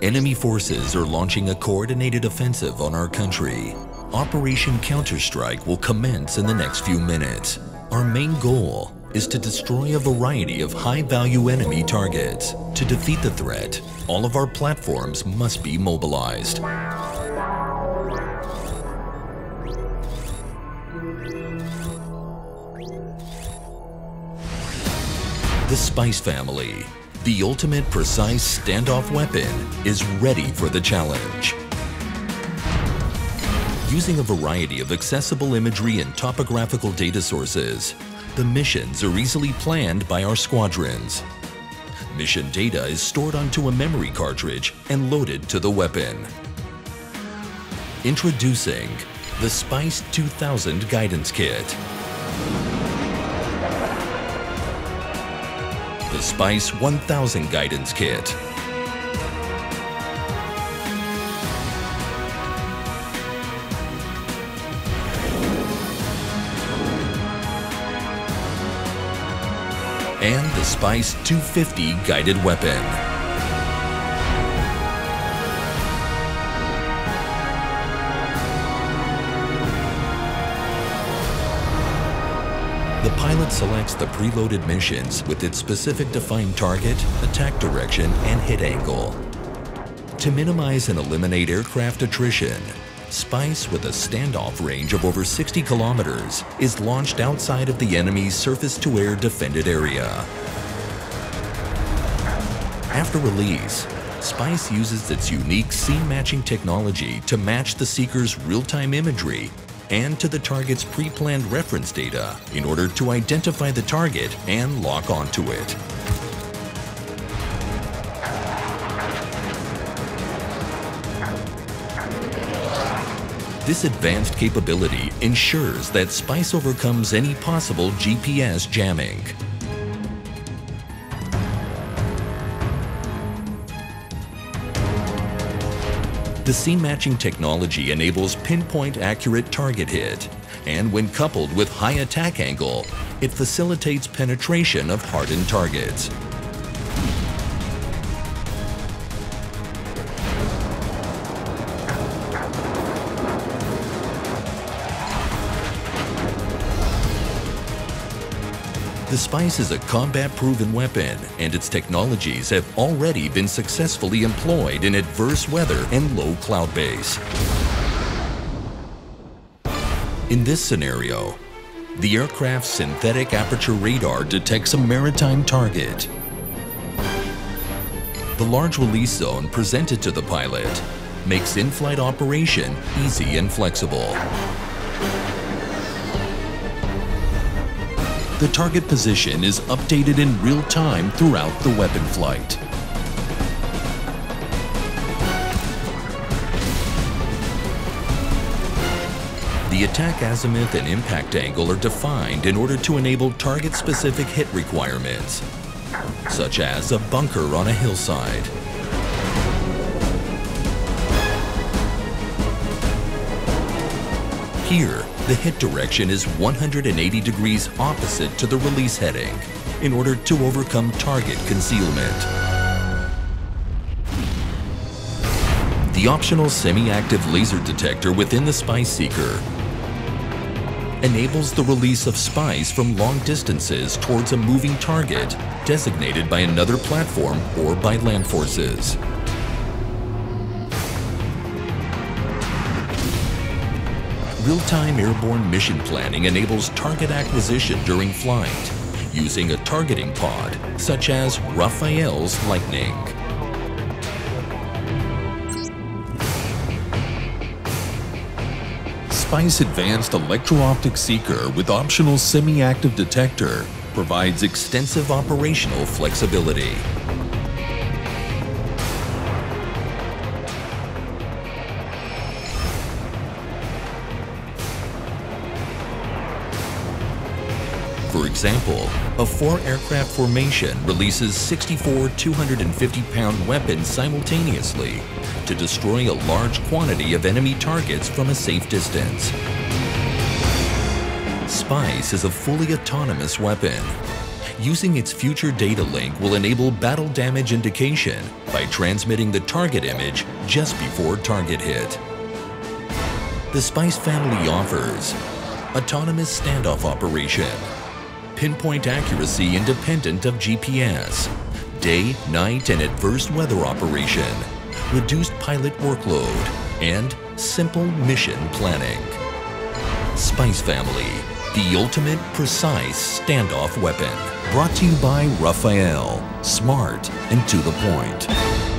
Enemy forces are launching a coordinated offensive on our country. Operation Counterstrike will commence in the next few minutes. Our main goal is to destroy a variety of high-value enemy targets. To defeat the threat, all of our platforms must be mobilized. The Spice family, the ultimate precise standoff weapon, is ready for the challenge. Using a variety of accessible imagery and topographical data sources, the missions are easily planned by our squadrons. Mission data is stored onto a memory cartridge and loaded to the weapon. Introducing the SPICE 2000 Guidance Kit. The SPICE 1000 Guidance Kit. And the SPICE 250 Guided Weapon. The pilot selects the preloaded missions with its specific defined target, attack direction, and hit angle. To minimize and eliminate aircraft attrition, SPICE with a standoff range of over 60 kilometers is launched outside of the enemy's surface-to-air defended area. After release, SPICE uses its unique scene matching technology to match the seeker's real-time imagery and to the target's pre-planned reference data in order to identify the target and lock onto it. This advanced capability ensures that SPICE overcomes any possible GPS jamming. The scene matching technology enables pinpoint accurate target hit, and when coupled with high attack angle, it facilitates penetration of hardened targets. The Spice is a combat-proven weapon, and its technologies have already been successfully employed in adverse weather and low cloud base. In this scenario, the aircraft's synthetic aperture radar detects a maritime target. The large release zone presented to the pilot makes in-flight operation easy and flexible. The target position is updated in real time throughout the weapon flight. The attack azimuth and impact angle are defined in order to enable target-specific hit requirements, such as a bunker on a hillside. Here, the hit direction is 180 degrees opposite to the release heading in order to overcome target concealment. The optional semi-active laser detector within the SPICE Seeker enables the release of SPICE from long distances towards a moving target designated by another platform or by land forces. Real-time airborne mission planning enables target acquisition during flight using a targeting pod such as Rafael's Litening. Spice Advanced Electro-Optic Seeker with optional semi-active detector provides extensive operational flexibility. Example, a four-aircraft formation releases 64 250-pound weapons simultaneously to destroy a large quantity of enemy targets from a safe distance. Spice is a fully autonomous weapon. Using its future data link will enable battle damage indication by transmitting the target image just before target hit. The Spice family offers autonomous standoff operation, pinpoint accuracy independent of GPS, day, night, and adverse weather operation, reduced pilot workload, and simple mission planning. Spice Family, the ultimate precise standoff weapon. Brought to you by Rafael. Smart and to the point.